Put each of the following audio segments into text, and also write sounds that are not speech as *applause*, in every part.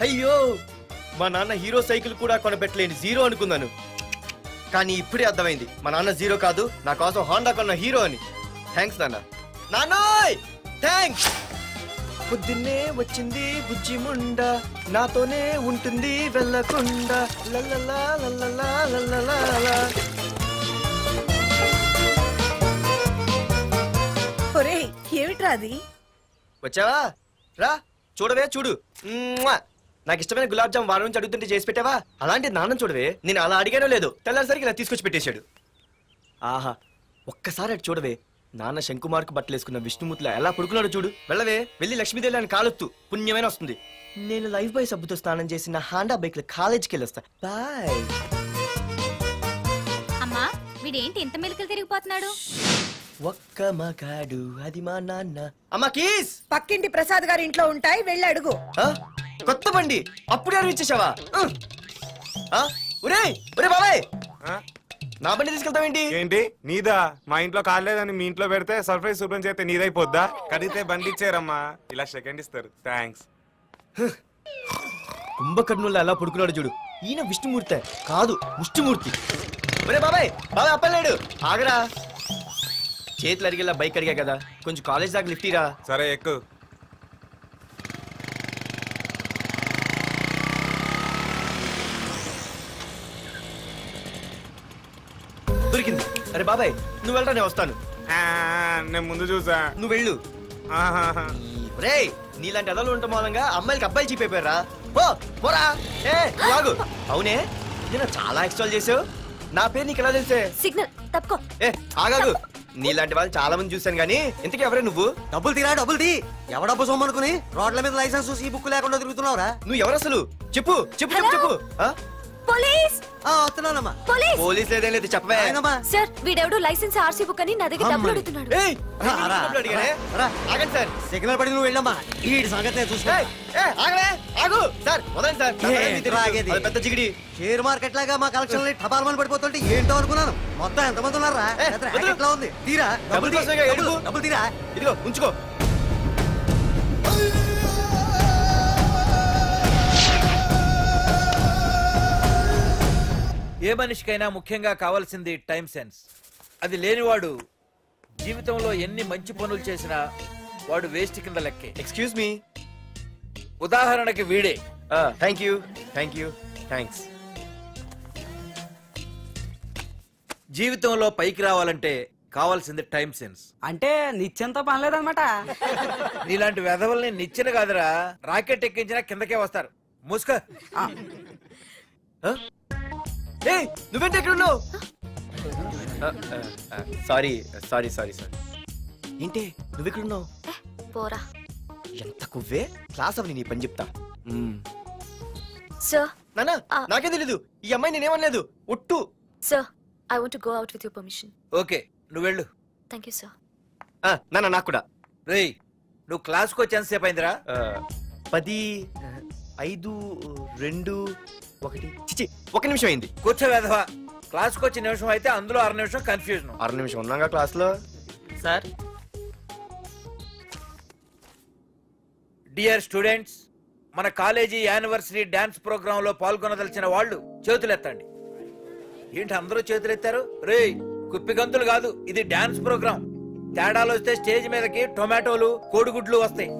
అయ్యో! మా నాన్న హీరో సైకిల్ కూడా కొనబెట్టలేని జీరో అనుకున్నాను. కానీ ఇప్పుడే అర్థమైంది. మా నాన్న జీరో కాదు నా కోసం హోండా కొన్న హీరో అని. థ్యాంక్స్ నాన్న. నాన్నోయ్! థ్యాంక్స్ పొద్దున్నే వచ్చింది బుజ్జి ముండ నాతోనే ఉంటుంది వెళ్ళకుండా. లల్లలా లల్లలా లల్లలా ఒరేయ్ ఏమిట్రా అది? వచ్చావా? రా చూడవే చూడు! నాకు ఇష్టమైన గులాబ్ జామ్ వారం నుంచి అడుగుతుంటే చేసి పెట్టావా? అలాంటి నాన్న చూడవే. నేను అలా అడిగానో లేదు తెల్లారిసరికి ఇలా తీసుకొచ్చి పెట్టేశాడు. ఆహా ఒక్కసారి అటు చూడవే. నాన్న శంకుమార్కు బట్టలు వేసుకున్న విష్ణుమూర్తిలా ఎలా పడుకున్నాడో చూడు. వెళ్ళవే వెళ్ళి లక్ష్మీదేవి అని కాలొత్తు. పుణ్యమైన వస్తుంది. నేను లైఫ్ బాయ్ సబ్బుతో స్నానం చేసి నా హాండా బైక్లో కాలేజీకి వెళ్ళొస్తా. బాయ్. అమ్మా వీడేంటి ఇంత మెలికలు తిరిగిపోతున్నాడు? ఒక్క మగాడు అది మా నాన్న. అమ్మా కీస్! పక్కింటి ప్రసాద్ గారి ఇంట్లో ఉంటాయి వెళ్ళి అడుగు. ఆ? కొత్త బండి. అప్పుడే అరువు ఇచ్చేసావా? ఒరేయ్ ఒరే బాబాయ్. ఆ? నా బండి తీసుకెళ్తావేంటి ఏంటి? నీదా? మా ఇంట్లో కాలేదని మీ ఇంట్లో పెడితే సర్ప్రైజ్ శుభ్రం చేస్తే నీదైపోద్దా? కడిగితే బండి ఇచ్చారమ్మా. ఇలా సెకండ్ ఇస్తారు. థ్యాంక్స్. కుంభకర్ణుల్లో ఎలా పడుకున్నాడు చూడు. ఈయన విష్ణుమూర్తి. కాదు ముష్టిమూర్తి. ఒరే బాబాయ్ బాబాయ్ అప్పలేడు ఆగరా. చేతులు అడిగేలా బైక్ అడిగా కదా. కొంచెం కాలేజ్ దాకా లిఫ్ట్ ఇరా. సరే ఎక్కు. అరే బాబాయ్ నువ్వు వెళ్ళరా నేను వస్తాను. ఆ, నేను ముందు చూసా. నువ్వు వెళ్ళు. ఆహాహా. రే నీలాంటి ఎదలు ఉండటం మూలంగా అమ్మాయిలకి అబ్బాయిలు చీపైపోయారా? పో పోరా. ఏ ఆగు. అవునే నేను చాలా ఎక్స్ట్రాల్ చేసావు. నా పేరు నీకు ఎలా తెలిసే? సిగ్నల్ తప్పుకో. ఏ ఆగాగు. నీలాంటి వాళ్ళు చాలా మంది చూశాను కానీ ఇంతకీ ఎవరే నువ్వు? డబ్బులు తీరా డబ్బులు తీ. ఎవడ డబ్బు సొమ్మనుకుని రోడ్ల మీద లైసెన్స్ ఈ బుక్ లేకుండా తిరుగుతున్నావురా? నువ్వు ఎవరు అసలు చెప్పు చెప్పు చెప్పు చెప్పు. ఆ? పోలీస్! ఆ, వస్తున్నానమ్మా. పోలీస్! పోలీస్ లేదేం లేదు చెప్పవే. ఆయనమ్మా. సార్ వీడెవడో లైసెన్స్ ఆర్సీ బుక్ అని నా దగ్గర డబ్బులు. అడుగుతున్నాడు. ఏయ్, రా, రా, డబ్బులు అడిగానే? రా. ఆగండి సార్. సిగ్నల్ పడి నువ్వు వెళ్ళమ్మా. ఈ సంగతి నేను చూసుకో. ఏయ్, ఏయ్, ఆగవే ఆగు. సార్ వదండి సార్. నా ఏ, పని మీకు తెలుసు. ఆగేది? అది పెద్ద జిగిడి. షేర్ మార్కెట్ లాగా మా కలెక్షన్ టపాల్మని పడిపోతుంటే ఏంటో అనుకున్నాను. మొత్తం ఎంతమంది ఉన్నారా? ఏ, పెద్ద వదిలు. racket లా ఉంది? తీరా డబ్బులు డబ్బులు తీ, కోసమేగా డబ్బులు, ఏడుపు. డబ్బులు తీరా? ఇదిగో ఉంచుకో. ఏ మనిషికైనా ముఖ్యంగా కావాల్సింది టైం సెన్స్. అది లేనివాడు జీవితంలో ఎన్ని మంచి పనులు చేసినా వాడు వేస్ట్ కింద లెక్కే. ఎక్స్క్యూజ్ మీ ఉదాహరణకి వీడే. Thank you thank you thanks జీవితంలో పైకి రావాలంటే కావాల్సింది టైం సెన్స్. అంటే నిత్యంతో పనిలేదన్నమాట నీలాంటి వెధవల్ని నిచ్చిన కాదురా. రాకెట్ ఎక్కించినా కిందకే వస్తారు. ముసుక. ఏ నువ్వేంటి ఎక్కడ ఉన్నావు? Sorry sorry sorry sorry. ఏంటి నువ్వు ఇక్కడ ఉన్నావు పోరా. ఎంత కువ్వే? క్లాస్ అవని నీ పని చెప్తా. సార్ నానా ఆ. నాకే తెలీదు. ఈ అమ్మాయి నేనేమనలేదు. ఒట్టు. Sir I want go out with your permission okay నువ్వు వెళ్ళు. థ్యాంక్ యూ సార్ ఆ, నాన్న నాకు కూడా. రేయ్ నువ్వు క్లాస్కి వచ్చి ఎంతసేపు అయిందిరా. పది ఐదు రెండు ఒకటి. చిచి ఒక నిమిషం అయింది. కూర్చో వెధవా. క్లాస్కి వచ్చి నిమిషం అయితే అందులో అర నిమిషం కన్ఫ్యూజన్. ఆరు నిమిషం ఉన్నాగా క్లాస్లో సార్. డియర్ స్టూడెంట్స్ మన కాలేజీ యానివర్సరీ డాన్స్ ప్రోగ్రామ్లో పాల్గొనదలిచిన వాళ్ళు చేతులెత్తండి. ఏంటి అందరూ చేతులెత్తారు? రేయ్ కుప్పి గంతులు కాదు ఇది డాన్స్ ప్రోగ్రామ్ తేడాలు వస్తే స్టేజ్ మీదకి టొమాటోలు కోడిగుడ్లు వస్తాయి.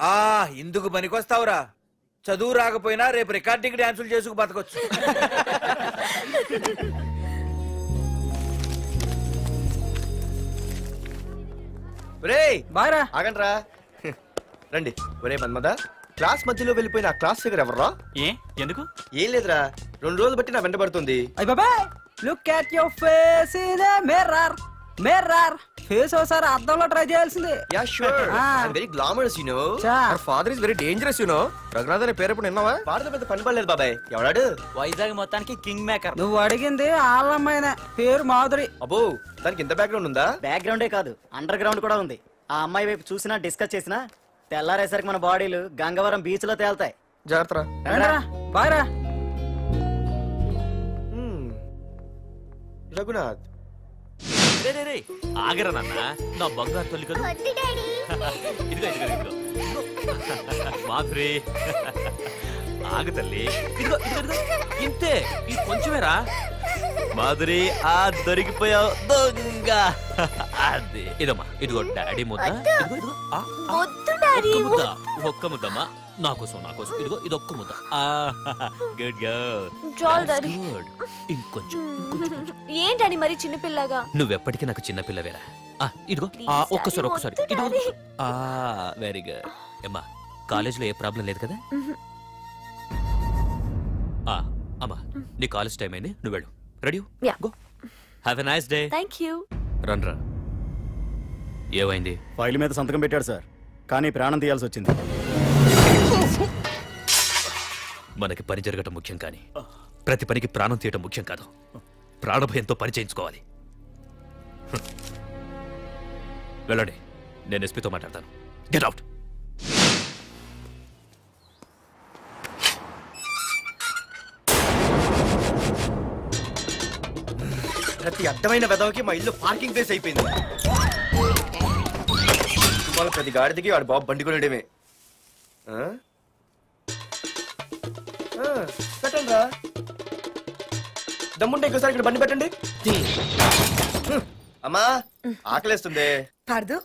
ఆ ఇందుకు పనికొస్తావురా. చదువు రాకపోయినా రేపు రికార్డింగ్ డాన్సులు చేసుకు బతకొచ్చు. బాగా ఆగండ్రా. రండి. ఒరే మన్మద క్లాస్ మధ్యలో వెళ్ళిపోయిన ఆ క్లాస్ ఫిగర్ ఎవర్రా? ఏ? ఎందుకు? ఏం లేదురా. రెండు రోజులు బట్టి నా వెంట పడుతుంది. అయ్య బాబాయ్ look at your face in mirror mirror face ఒకసారి అద్దంలో ట్రై చేయాల్సింది. Yeah sure. I'm very glamorous you know చా. Father is very dangerous you know Raghunath అనే పేరు ఎప్పుడు విన్నావా? వాడితో పెద్ద పని పడలేదు బాబాయ్. ఎవడాడు? వైజాగ్ మొత్తానికి కింగ్ మేకర్ నువ్వు అడిగింది ఆళ్ళమ్మాయిన. పేరు మాధురి. అబ్బో దానికి ఇంత బ్యాక్గ్రౌండ్ ఉందా? బ్యాక్గ్రౌండే కాదు అండర్ గ్రౌండ్ కూడా ఉంది. ఆ అమ్మాయి వైపు చూసినా డిస్కస్ చేసినా తెల్లారేసరికి మన బాడీలు గంగవరం బీచ్లో తేల్తాయి. జాగ్రత్త. రఘునాథ్ రే రే రే ఆగరా నాన్న. నా బంగారు తల్లి కదా. ఇదిగో ఇదిగో ఇదిగో. మాధురి. ఆగు తల్లి. ఇదిగో ఇదిగో, ఇదిగో. ఇంతే. ఇది కొంచెమేరా. మాధురి ఆ దొరికిపోయావు దొంగ. అది. ఇదమ్మా ఇదిగో డాడీ ముద్ద. ఇదిగో ఇదిగో. ఆ, ఆ, వద్దు డాడీ ఒక్క ముద్ద ఒక్క ముద్దమ్మా. నా కోసం నా కోసం. ఇదిగో ఇది ఒక్క ముద్ద గుడ్ గర్ల్ గుడ్ ఇంకొంచెం ఏం డాడీ మరి చిన్నపిల్లగా? నువ్వెప్పటికీ నాకు చిన్న పిల్లవేరా? ఆ, ఇదిగో ఒక్కసారి ఒక్కసారి. ఇదిగో వెరీ గుడ్ అమ్మా కాలేజీలో ఏ ప్రాబ్లం లేదు కదా? ఆ, అమ్మా నీ కాలేజ్ టైం అయింది. నువ్వు వెళ్ళు. Ready. Go have a nice day thank you run రా. ఏమైంది? ఫైల్ మీద సంతకం పెట్టాడు సార్. కానీ ప్రాణం తీయాల్సి వచ్చింది. మనకి పని జరగటం ముఖ్యం కానీ ప్రతి పనికి ప్రాణం తీయటం ముఖ్యం కాదు. ప్రాణభయంతో పని చేయించుకోవాలి. వెళ్ళండి నేను ఎస్పీతో మాట్లాడతాను. గెట్ అవుట్ ప్రతి అడ్డమైన వెదవకి మా ఇల్లు పార్కింగ్ ప్లేస్ అయిపోయింది. కుటుంబాల ప్రతి గాడిదికి వాడు బాబు బండి కొనడమే. పెట్టండి రా దమ్ముంటే ఇంకోసారి ఇక్కడ బండి పెట్టండి. అమ్మా ఆకలేస్తుంది. పార్దు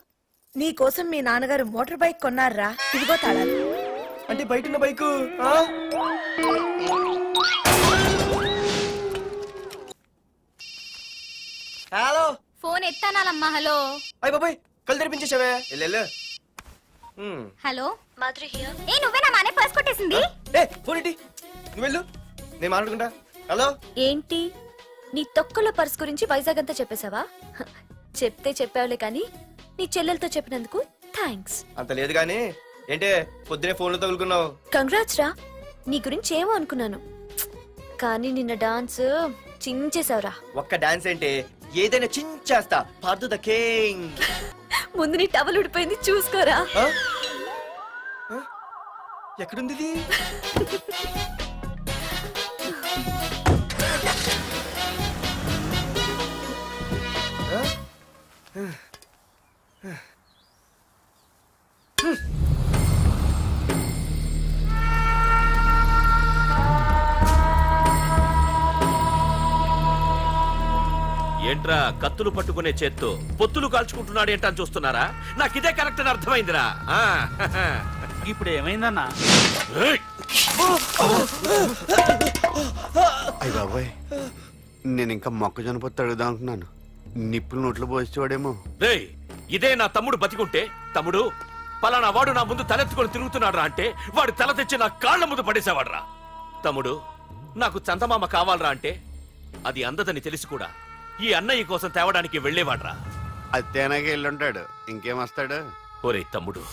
నీ కోసం మీ నాన్నగారు మోటార్ బైక్ కొన్నారా? ఇదిగో తాళాలు. అంటే బయట ఉన్న బైకు? హలో. ఫోన్ ఎత్తానాలమ్మా హలో. అయ్య బాబాయ్ కళ్ళు తెరిపించేసావే వెళ్ళు హ్మ్. హలో. మాధురి హియర్ ఏ నువ్వేనా మానే పర్స్ కొట్టేసింది? ఏ ఫోన్ ఏంటి నువ్వు వెళ్ళు. నేను మాట్లాడుకుంటా. హలో? ఏంటి? నీ తొక్కల పర్స్ గురించి వైజాగ్ అంతా చెప్పేశావా? హ, చెప్తే చెప్పావులే కానీ నీ చెల్లెలతో చెప్పినందుకు థ్యాంక్స్. అంత లేదు కానీ ఏంటే పొద్దునే ఫోన్లో తగులుకున్నావు? కంగ్రాట్స్ రా. నీ గురించి ఏమో అనుకున్నాను. కానీ నిన్న డాన్స్ చించేశావురా. ఒక్క డాన్స్ ఏంటి ఏదైనా చించేస్తా. Pardhu the king. ముందు నీ టవల్ ఉడిపోయింది చూసుకోరా. ఎక్కడుంది ఇది? ఏంట్రా కత్తులు పట్టుకునే చేత్తో పొత్తులు కాల్చుకుంటున్నాడు ఏంటని చూస్తున్నారా? నాకు ఇదే కరెక్ట్ అని అర్థమైందిరా. ఆ, ఇప్పుడు ఏమైందన్నా! అయ్య బాబాయ్ నేను ఇంకా మొక్కజొన్న పొత్తు అడుగుదాం అనుకున్నాను. నిప్పులు నోట్లో పోసేవాడేమో. రేయ్ ఇదే నా తమ్ముడు బతికుంటే తమ్ముడు పలానా వాడు నా ముందు తలెత్తుకొని తిరుగుతున్నాడు అంటే వాడు తల తెచ్చి నా కాళ్ళ ముందు పడేసేవాడ్రా. తమ్ముడు నాకు చందమామ కావాలరా అంటే అది అందదని తెలిసి కూడా. ఈ అన్నయ్య కోసం తేవడానికి వెళ్ళేవాడ్రా. అత్తేనాగే వెళ్ళుంటాడు ఇంకేం వస్తాడు? ఒరే తమ్ముడు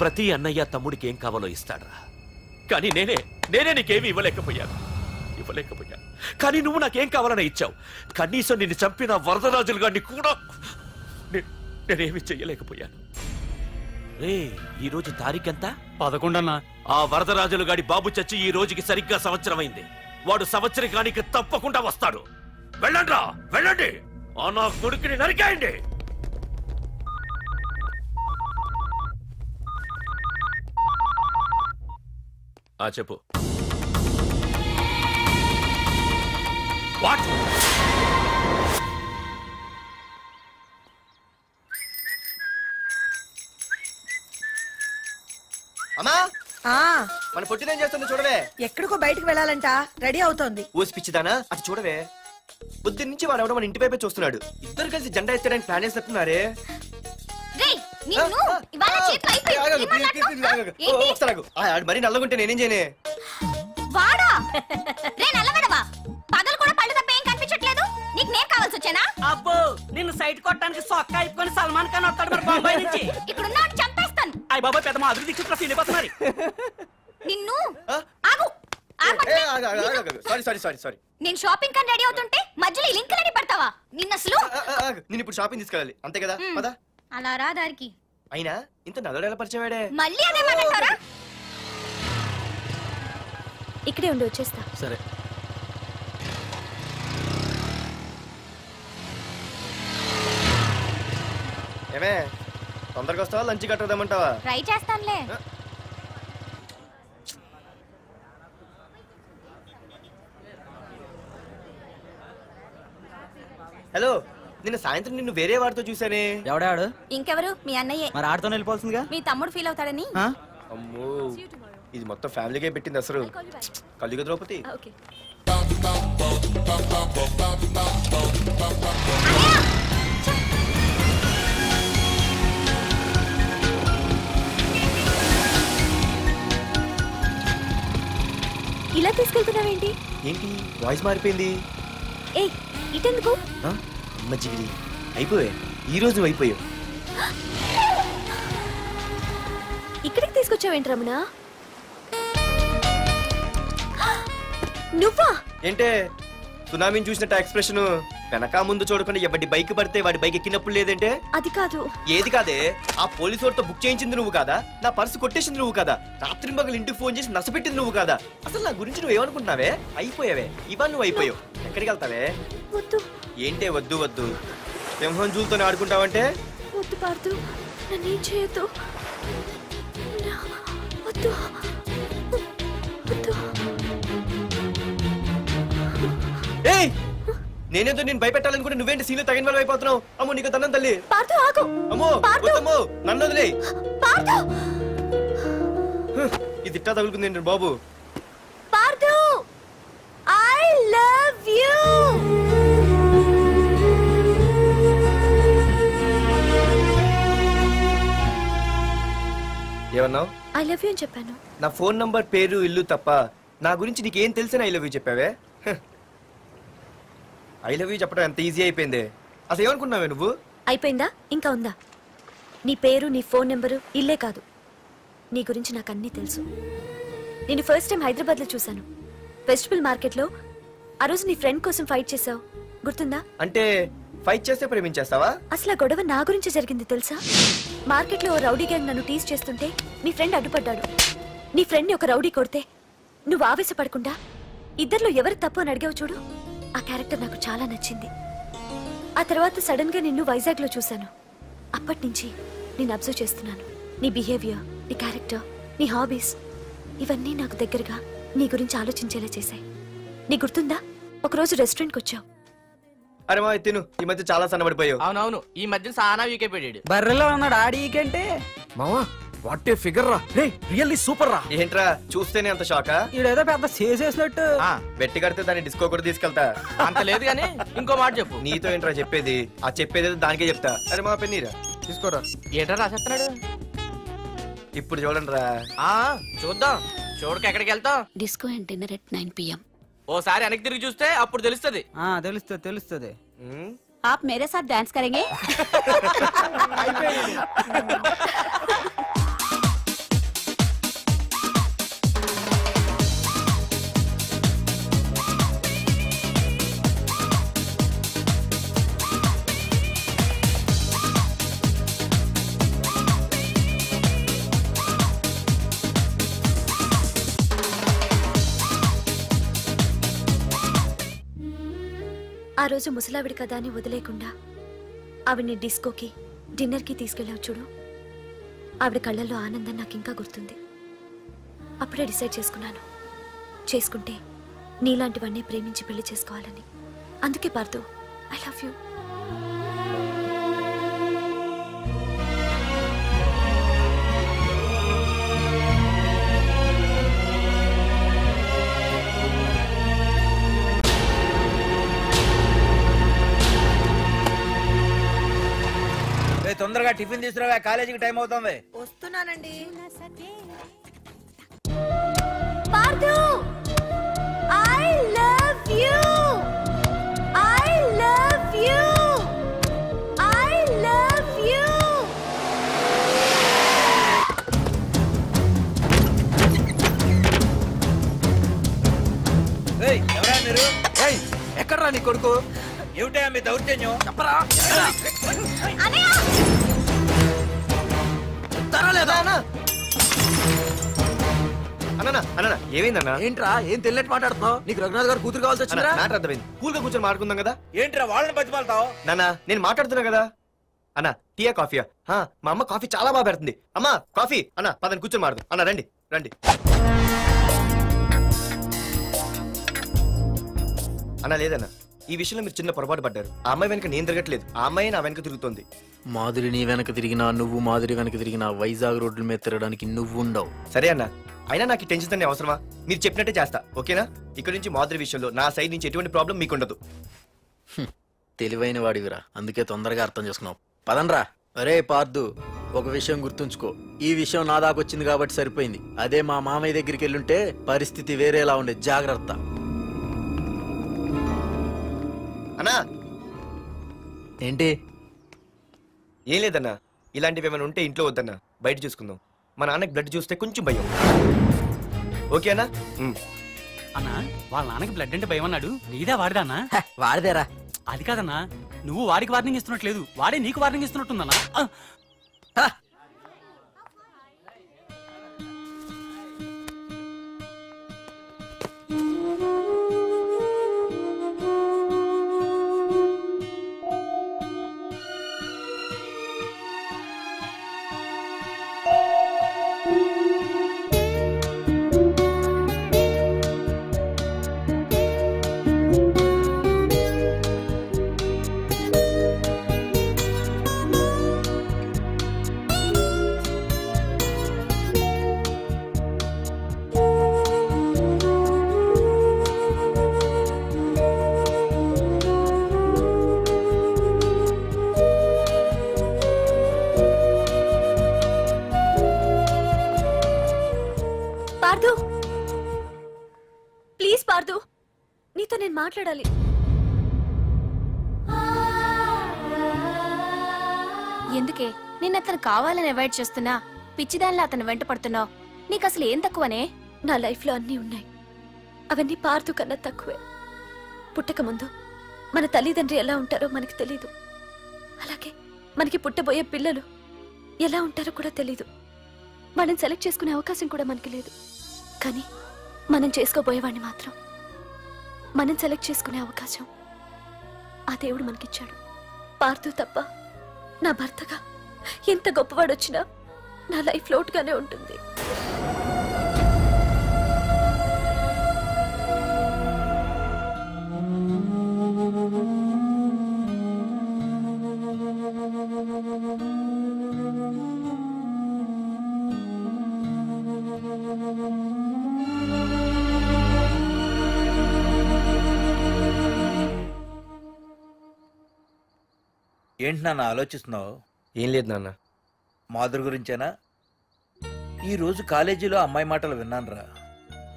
ప్రతి అన్నయ్య తమ్ముడికి ఏం కావాలో ఇస్తాడ్రా. కానీ నేనే నేనే నీకేమీ ఇవ్వలేకపోయాను. ఇవ్వలేకపోయా. కానీ నువ్వు నాకేం కావాలని ఇచ్చావు. కనీసం నిన్ను చంపిన వరదరాజులు గారిని కూడా నేనేమి చెయ్యలేకపోయాను. రే ఈ రోజు తారీఖెంత? పదకొండన్నా. ఆ వరదరాజులు గాడి బాబు చచ్చి ఈ రోజుకి సరిగ్గా సంవత్సరం అయింది వాడు సంవత్సరకానికి తప్పకుండా వస్తాడు. వెళ్ళండ్రా వెళ్ళండి. ఆ నా కొడుకుని నరికేయండి. ఆ చెప్పు. వాట్ అమ్మా! ఆ. మన పొట్టిదేం చేస్తుంది చూడవే? ఎక్కడికో బయటికి వెళ్ళాలంట. రెడీ అవుతోంది. ఊసి పిచ్చిదానా? అది చూడవే. పొద్దున్న నుంచి వాడు ఎవడో మన ఇంటి వైపే చూస్తున్నాడు. ఇద్దరు కలిసి జెండా ఎత్తడానికి ప్లాన్? ఏంటి మరి నల్లగుంటే నేనేం చేయనే? వాడా? రే కొట్టడానికి సొక్క అయిపోయి సల్మాన్ ఖాన్ వస్తాడు మరి బొంబాయి నుంచి. ఇక్కడ చంపేస్తాను. అయ్య బాబా పెద్ద మాధురి దీక్షితులు సీనిపోతున్నారు నిన్ను ఆగు. సారీ సారీ సారీ సారీ నేను షాపింగ్ కని రెడీ అవుతుంటే మధ్యలో ఈ లింకులని పడతావా? నిన్న అసలు. నేను ఇప్పుడు షాపింగ్ తీసుకెళ్ళాలి. అంతే కదా? మ్. పదా. అలా రా దారికి. అయినా ఇంత నల్లడు ఎలా పరిచయం వాడే మళ్ళీ అదే మాట్లాడతారా ఇక్కడే ఉండి వచ్చేస్తా. సరే. ఏమే తొందరగా వస్తావా? లంచ్ కట్టదామంటావా ట్రై చేస్తానులే. హలో నిన్న సాయంత్రం నిన్ను వేరే వాడితో చూసానే ఎవడాడు? ఇంకెవరు? మీ అన్నయ్యే. మరి ఆడుతో వెళ్ళిపోతుందిగా మీ తమ్ముడు ఫీల్ అవుతాడని? అమ్మో ఇది మొత్తం ఫ్యామిలీకే పెట్టింది అసలు. కలియుగ ద్రౌపది తీసుకెళ్తున్నావేంటి? ఏంటి? వాయిస్ మారిపోయింది. ఏయ్ ఇటెందుకు? ఆ? అమ్మ జిగిరి అయిపోయా. ఈ రోజు అయిపోయావు ఇక్కడికి తీసుకొచ్చావేంటి రమణ? *gasps* నువ్వా? ఏంటే? సునామీని చూసినట్టు ఎక్స్ప్రెషన్ వెనక ముందు చూడకుండా ఎవడి బైక్ పడితే వాడి బైక్ ఎక్కినప్పుడు లేదంటే? అది కాదు. ఏది కాదే? ఆ పోలీసు వాడితో బుక్ చేయించింది నువ్వు కాదా? నా పర్సు కొట్టేసింది నువ్వు కాదా? రాత్రి మగలు ఇంటికి ఫోన్ చేసి నసపెట్టింది నువ్వు కాదా? అసలు నా గురించి నువ్వు ఏమనుకుంటున్నావే? అయిపోయావే. ఇవాళ నువ్వు అయిపోయావు. ఎక్కడికి వెళ్తావే? వద్దు. ఏంటే వద్దు వద్దు? సింహం జూలతో ఆడుకుంటావంటే? వద్దు పార్దు. నన్ను ఏం చేయొద్దు వద్దు. నేనేదో నేను భయపెట్టాలనుకుంటే నువ్వేంటి సీన్లో తగిన వాళ్ళు అయిపోతున్నావు? అమ్మో నీకు తన్నం తల్లి. ఆగు. అమ్మో వద్దమ్మో నన్ను వదిలే. పార్దు ఇది ఇట్టా తగులుకుంది ఏంటి బాబు? ఐ లవ్ యూ ఏమన్నావు? ఐ లవ్ యూ అని చెప్పాను. నా ఫోన్ నంబర్ పేరు ఇల్లు తప్ప నా గురించి నీకేం తెలిసిన ఐ లవ్ యూ చెప్పావే? ఐ లవ్ యూ చెప్పడం ఎంత ఈజీ అయిపోయింది. అసలు ఏమనుకున్నావే నువ్వు? అయిపోయిందా? ఇంకా ఉందా? నీ పేరు నీ ఫోన్ నెంబరు ఇల్లే కాదు. నీ గురించి నాకు అన్నీ తెలుసు. నేను ఫస్ట్ టైం హైదరాబాద్లో చూశాను. వెజిటబుల్ మార్కెట్లో ఆ రోజు నీ ఫ్రెండ్ కోసం ఫైట్ చేసావు గుర్తుందా? అంటే ఫైట్ చేస్తే ప్రేమించేస్తావా? అసలు ఆ గొడవ నా గురించి జరిగింది తెలుసా? మార్కెట్లో ఓ రౌడీ గ్యాంగ్ నన్ను టీజ్ చేస్తుంటే నీ ఫ్రెండ్ అడ్డుపడ్డాడు. నీ ఫ్రెండ్ని ఒక రౌడీ కొడితే నువ్వు ఆవేశపడకుండా ఇద్దరిలో ఎవరు తప్పు అని అడిగావు చూడు? ఆ క్యారెక్టర్ నాకు చాలా నచ్చింది. ఆ తర్వాత సడన్గా నిన్ను వైజాగ్లో చూశాను. అప్పటి నుంచి నేను అబ్జర్వ్ చేస్తున్నాను. నీ బిహేవియర్ నీ క్యారెక్టర్ నీ హాబీస్ ఇవన్నీ నాకు దగ్గరగా నీ గురించి ఆలోచించేలా చేశాయి. నీ గుర్తుందా? ఒకరోజు రెస్టారెంట్కి వచ్చావు. అరే మా తిను. ఈ మధ్య చాలా సన్నబడిపోయావు. అవునవును. ఈ మధ్య సానా వీకే పెట్టాడు. బర్రెలో ఉన్నాడు ఆడీకంటే. మావా వాట్ ఏ ఫిగర్ రా రే రియల్లీ సూపర్ రా ఏంట్రా చూస్తేనే అంత షాకా ఈడేదో పెద్ద చేసేసినట్టు బెట్టి కడితే దాన్ని డిస్కో కూడా తీసుకెళ్తా అంత లేదు కానీ ఇంకో మాట చెప్పు నీతో ఏంట్రా చెప్పేది ఆ చెప్పేది ఏదో దానికే చెప్తా అరే మా పెన్నీరా తీసుకోరా ఏటా రాసేస్తున్నాడు ఇప్పుడు చూడండి రా ఆ చూద్దాం చూడక ఎక్కడికి వెళ్తాం disco and dinner at nine PM ఓసారి వెనక్కి తిరిగి చూస్తే అప్పుడు తెలుస్తుంది ఆ తెలుస్తుంది తెలుస్తుంది आप मेरे साथ डांस करेंगे *laughs* *laughs* రోజు ముసలావిడి కదా అని వదిలేకుండా ఆవిడ్ని డిస్కోకి డిన్నర్కి తీసుకెళ్ళావు చూడు. ఆవిడ కళ్ళల్లో ఆనందం నాకు ఇంకా గుర్తుంది. అప్పుడే డిసైడ్ చేసుకున్నాను. చేసుకుంటే నీలాంటివన్నీ ప్రేమించి పెళ్ళి చేసుకోవాలని. అందుకే పార్దు ఐ లవ్ యూ. తొందరగా టిఫిన్ తీసుకురావా కాలేజీకి టైం అవుతుంది. వస్తున్నానండి. I love you I love you I love you రేయ్, ఎవరా మీరు? ఎక్కడ్రా నీ కొడుకు? ఏమిటా మీ దౌర్జన్యం? చెప్పరా? అన్న అన్న ఏమైందన్నా? ఏంట్రా ఏం తెలియట్ మాట్లాడుతున్నావు? నీకు రఘునాథ్ గారు కూతురు కావాల్సి వచ్చిందిరా? మ్యాటర్ అర్థమైంది. కూల్గా కూర్చొని మాట్లాడుకుందాం కదా? ఏంట్రా వాళ్ళని బతిమాలతావు? నాన్న నేను మాట్లాడుతున్నా కదా? అన్న టీయా కాఫీయా? హా, మా అమ్మ కాఫీ చాలా బాగా పెడుతుంది. అమ్మా కాఫీ! అన్న పదని కూర్చొని మాడదు అన్న రండి రండి. అన్న లేదన్న. ఈ విషయంలో మీరు చిన్న పొరపాటు పడ్డారు. ఆ అమ్మాయి వెనక నేను తిరగట్లేదు. ఆ అమ్మాయి నా వెనక తిరుగుతోంది. మాధురి నీ వెనక తిరిగినా నువ్వు మాధురి వెనక తిరిగినా వైజాగ్ రోడ్ల మీద తిరగడానికి నువ్వు ఉండవు సరే అన్న. అయినా నాకు టెన్షన్ అనే అవసరమా? మీరు చెప్పినట్టే చేస్తా. ఓకేనా? ఇక్కడ నుంచి మాధురి విషయంలో నా సైడ్ నుంచి ఎటువంటి ప్రాబ్లం మీకు ఉండదు తెలివైన వాడివిరా. అందుకే తొందరగా అర్థం చేసుకున్నావు. పదండ్రా. అరే పార్దు ఒక విషయం గుర్తుంచుకో. ఈ విషయం నా దాకా వచ్చింది కాబట్టి సరిపోయింది. అదే మా మామయ్య దగ్గరికి వెళ్ళుంటే పరిస్థితి వేరేలా ఉండే. జాగ్రత్త. అన్నా. ఏంటి? ఏం లేదన్నా. ఇలాంటివి ఏమైనా ఉంటే ఇంట్లో వద్దన్నా. బయట చూసుకుందాం. మా నాన్నకి బ్లడ్ చూస్తే కొంచెం భయం. ఓకే అన్నా. అన్నా వాళ్ళ నాన్నకి బ్లడ్ అంటే భయం అన్నాడు. నీదే వాడిదా అన్నా? వాడిదేరా. అది కాదన్నా. నువ్వు వాడికి వార్నింగ్ ఇస్తున్నట్లేదు వాడే నీకు వార్నింగ్ ఇస్తున్నట్టుందన్నా. ఆ! మాట్లాడాలి. ఎందుకే? నిన్న అతను కావాలని అవాయిడ్ చేస్తున్నా పిచ్చిదానిలో అతను వెంట పడుతున్నావు. నీకు అసలు ఏం తక్కువనే? నా లైఫ్లో అన్నీ ఉన్నాయి. అవన్నీ పార్దు కన్నా తక్కువే. పుట్టక ముందు మన తల్లిదండ్రి ఎలా ఉంటారో మనకి తెలీదు. అలాగే మనకి పుట్టబోయే పిల్లలు ఎలా ఉంటారో కూడా తెలీదు. మనం సెలెక్ట్ చేసుకునే అవకాశం కూడా మనకి లేదు. కానీ మనం చేసుకోబోయేవాడిని మాత్రం. మనం సెలెక్ట్ చేసుకునే అవకాశం. ఆ దేవుడు మనకిచ్చాడు. పార్థు తప్ప నా భర్తగా ఎంత గొప్పవాడు వచ్చినా నా లైఫ్ లోటుగానే ఉంటుంది. ఏంటి నాన్న ఆలోచిస్తున్నావు? ఏం లేదు నాన్న. మాధురి గురించేనా? ఈ రోజు కాలేజీలో అమ్మాయి మాటలు విన్నానురా.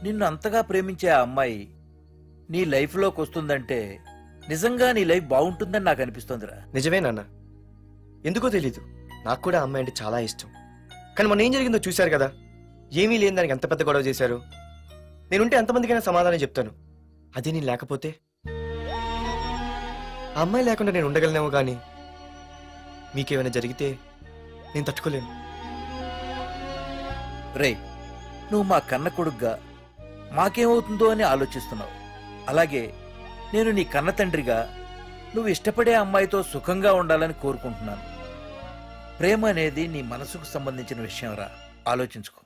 నిన్ను అంతగా ప్రేమించే ఆ అమ్మాయి నీ లైఫ్లోకి వస్తుందంటే నిజంగా నీ లైఫ్ బాగుంటుందని నాకు అనిపిస్తోందిరా. నిజమే నాన్న. ఎందుకో తెలీదు. నాకు కూడా అమ్మాయి అంటే చాలా ఇష్టం. కానీ మొన్న ఏం జరిగిందో చూశారు కదా? ఏమీ లేని దానికి ఎంత పెద్ద గొడవ చేశారు? నేనుంటే ఎంతమందికైనా సమాధానం చెప్తాను. అదే నేను లేకపోతే? ఆ అమ్మాయి లేకుండా నేను ఉండగలనేమో కానీ మీకేమైనా జరిగితే నేను తట్టుకోలేను. రే నువ్వు మా కన్న కొడుగ్గా మాకేమవుతుందో అని ఆలోచిస్తున్నావు. అలాగే నేను నీ కన్న తండ్రిగా నువ్వు ఇష్టపడే అమ్మాయితో సుఖంగా ఉండాలని కోరుకుంటున్నాను. ప్రేమ అనేది నీ మనసుకు సంబంధించిన విషయం రా. ఆలోచించుకో.